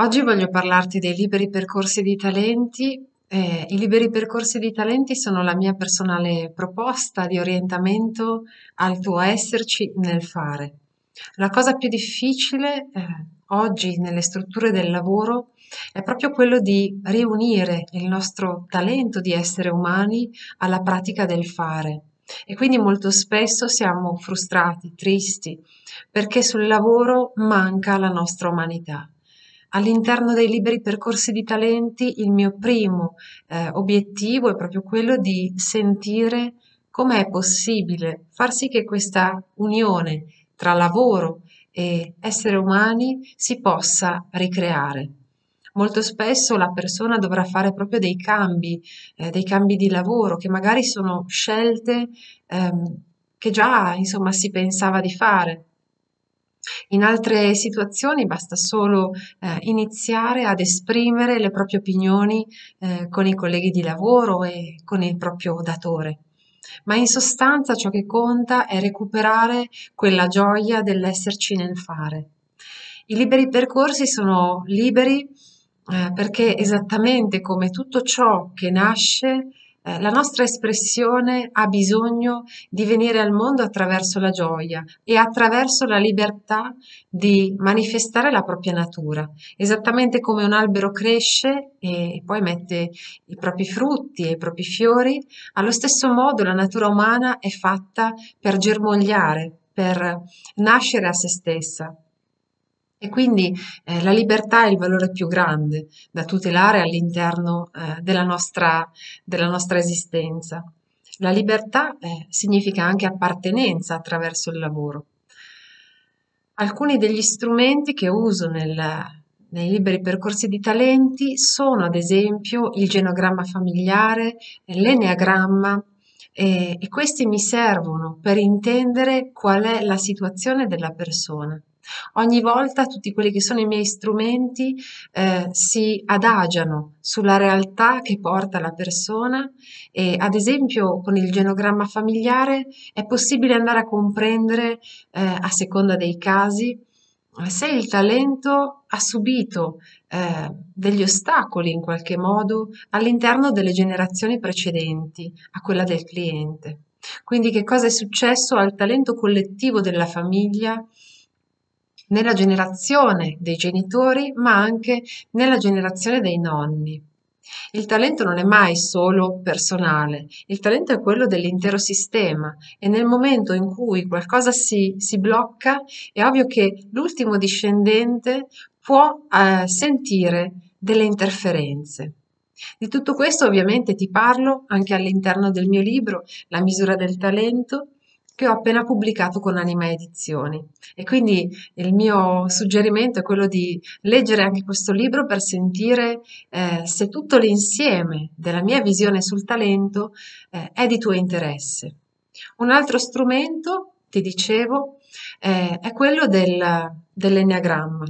Oggi voglio parlarti dei liberi percorsi di talenti. Eh, I liberi percorsi di talenti sono la mia personale proposta di orientamento al tuo esserci nel fare. La cosa più difficile eh, oggi nelle strutture del lavoro è proprio quello di riunire il nostro talento di essere umani alla pratica del fare. E quindi molto spesso siamo frustrati, tristi, perché sul lavoro manca la nostra umanità. All'interno dei liberi percorsi di talenti il mio primo eh, obiettivo è proprio quello di sentire come è possibile far sì che questa unione tra lavoro e essere umani si possa ricreare. Molto spesso la persona dovrà fare proprio dei cambi, eh, dei cambi di lavoro che magari sono scelte ehm, che già insomma si pensava di fare in altre situazioni basta solo eh, iniziare ad esprimere le proprie opinioni eh, con i colleghi di lavoro e con il proprio datore. Ma in sostanza ciò che conta è recuperare quella gioia dell'esserci nel fare. I liberi percorsi sono liberi eh, perché esattamente come tutto ciò che nasce eh, la nostra espressione ha bisogno di venire al mondo attraverso la gioia e attraverso la libertà di manifestare la propria natura, esattamente come un albero cresce e poi mette i propri frutti e i propri fiori, allo stesso modo la natura umana è fatta per germogliare, per nascere a se stessa. E quindi eh, la libertà è il valore più grande da tutelare all'interno eh, della, nostra, della, nostra, esistenza. La libertà eh, significa anche appartenenza attraverso il lavoro. Alcuni degli strumenti che uso nel, nei liberi percorsi di talenti sono ad esempio il genogramma familiare, l'eneagramma, e, e questi mi servono per intendere qual è la situazione della persona. Ogni volta tutti quelli che sono i miei strumenti eh, si adagiano sulla realtà che porta la persona e ad esempio con il genogramma familiare è possibile andare a comprendere eh, a seconda dei casi se il talento ha subito eh, degli ostacoli in qualche modo all'interno delle generazioni precedenti a quella del cliente. Quindi che cosa è successo al talento collettivo della famiglia nella generazione dei genitori, ma anche nella generazione dei nonni. Il talento non è mai solo personale, il talento è quello dell'intero sistema e nel momento in cui qualcosa si, si blocca è ovvio che l'ultimo discendente può eh, sentire delle interferenze. Di tutto questo ovviamente ti parlo anche all'interno del mio libro La misura del talento che ho appena pubblicato con Anima Edizioni. E quindi il mio suggerimento è quello di leggere anche questo libro per sentire eh, se tutto l'insieme della mia visione sul talento eh, è di tuo interesse. Un altro strumento, ti dicevo, eh, è quello del, dell'enneagramma.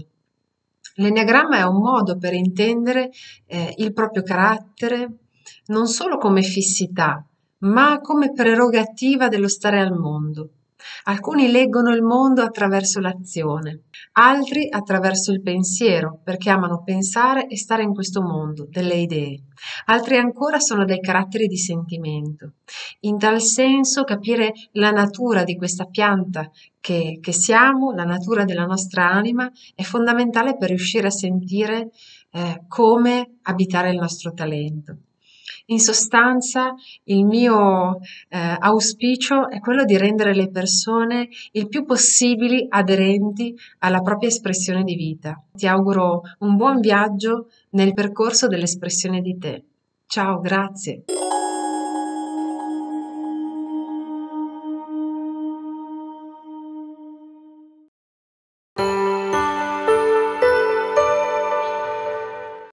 L'enneagramma è un modo per intendere eh, il proprio carattere non solo come fissità, ma come prerogativa dello stare al mondo. Alcuni leggono il mondo attraverso l'azione, altri attraverso il pensiero, perché amano pensare e stare in questo mondo delle idee. Altri ancora sono dei caratteri di sentimento. In tal senso capire la natura di questa pianta che, che siamo, la natura della nostra anima, è fondamentale per riuscire a sentire eh, come abitare il nostro talento. In sostanza, il mio eh, auspicio è quello di rendere le persone il più possibili aderenti alla propria espressione di vita. Ti auguro un buon viaggio nel percorso dell'espressione di te. Ciao, grazie.